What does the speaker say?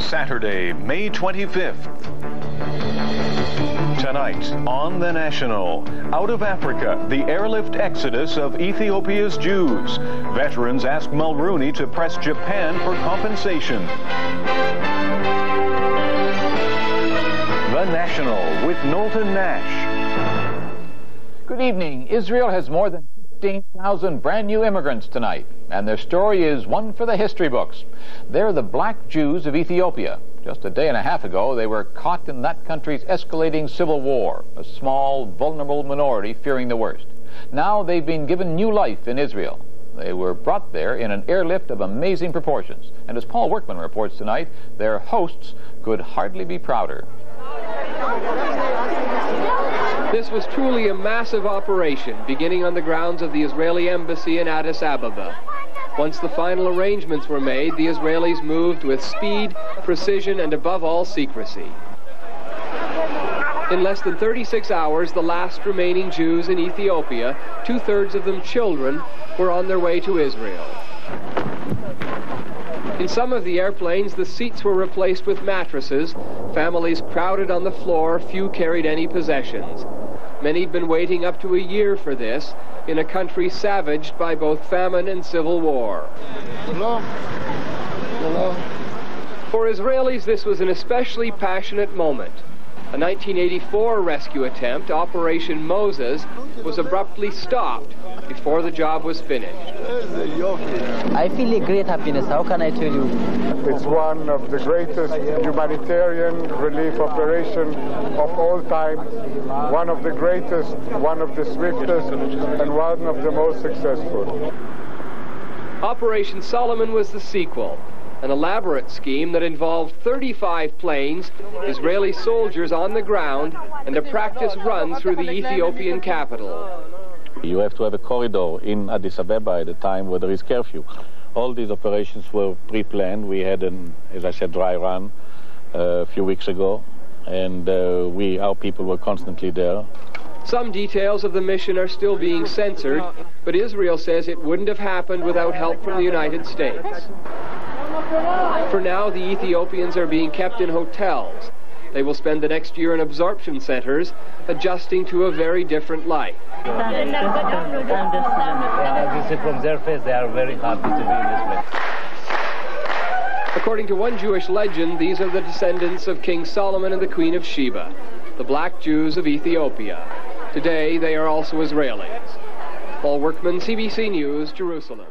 Saturday, May 25th. Tonight on The National, out of Africa, the airlift exodus of Ethiopia's Jews. Veterans ask Mulroney to press Japan for compensation. The National with Knowlton Nash. Good evening. Israel has more than 15,000 brand new immigrants tonight, and their story is one for the history books. They're the black Jews of Ethiopia. Just a day and a half ago, they were caught in that country's escalating civil war, a small, vulnerable minority fearing the worst. Now they've been given new life in Israel. They were brought there in an airlift of amazing proportions. And as Paul Workman reports tonight, their hosts could hardly be prouder. This was truly a massive operation, beginning on the grounds of the Israeli embassy in Addis Ababa. Once the final arrangements were made, the Israelis moved with speed, precision, and above all, secrecy. In less than 36 hours, the last remaining Jews in Ethiopia, two-thirds of them children, were on their way to Israel. In some of the airplanes, the seats were replaced with mattresses. Families crowded on the floor, few carried any possessions. Many'd been waiting up to a year for this, in a country savaged by both famine and civil war. Hello. Hello. For Israelis, this was an especially passionate moment. A 1984 rescue attempt, Operation Moses, was abruptly stopped before the job was finished. I feel a great happiness. How can I tell you? It's one of the greatest humanitarian relief operation of all time, one of the greatest, one of the swiftest, and one of the most successful. Operation Solomon was the sequel, an elaborate scheme that involved 35 planes, Israeli soldiers on the ground, and a practice run through the Ethiopian capital. You have to have a corridor in Addis Ababa at a time where there is curfew. All these operations were pre-planned. We had an, as I said, dry run uh, a few weeks ago, and uh, we, our people were constantly there. Some details of the mission are still being censored, but Israel says it wouldn't have happened without help from the United States. For now, the Ethiopians are being kept in hotels. They will spend the next year in absorption centers, adjusting to a very different life. From their face, they are very happy to be in this place. According to one Jewish legend, these are the descendants of King Solomon and the Queen of Sheba, the black Jews of Ethiopia. Today, they are also Israelis. Paul Workman, CBC News, Jerusalem.